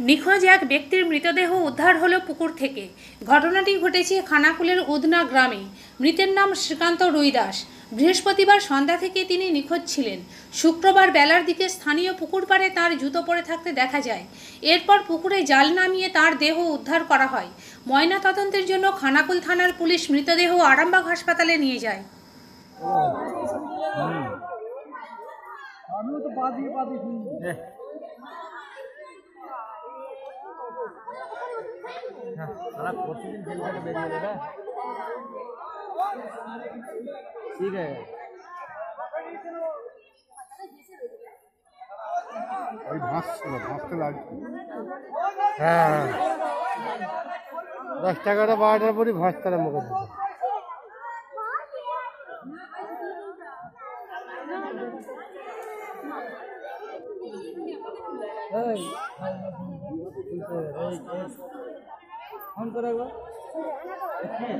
নিখোঁজ এক ব্যক্তির মৃতদেহ উদ্ধার হলো পুকুর থেকে। ঘটনাটি ঘটেছে খানাকুলের উদনা গ্রামে। মৃতের নাম শ্রীকান্ত রুইদাস বৃহস্পতিবার সন্ধ্যা থেকে তিনি নিখোঁজ ছিলেন। শুক্রবার বেলার দিকে স্থানীয় পুকুর পাড়ে তার জুতো পরে থাকতে দেখা যায়। এরপর পুকুরে জাল নামিয়ে তার দেহ উদ্ধার করা হয়। ময়না তদন্তের জন্য খানাকুল থানার পুলিশ মৃতদেহ আরামবাগ হাসপাতালে নিয়ে যায়। আমিও তো পা দিয়ে পা দিয়ে শুনি साला कोचिंग खेल कर बेरिए लगा ठीक है ওই ভাসছিল ভাসতে লাগছে হ্যাঁ দশটা এগারোটা বারোটার পরই ভাসতারা মুখে দিতে ফোন করে একবার হ্যাঁ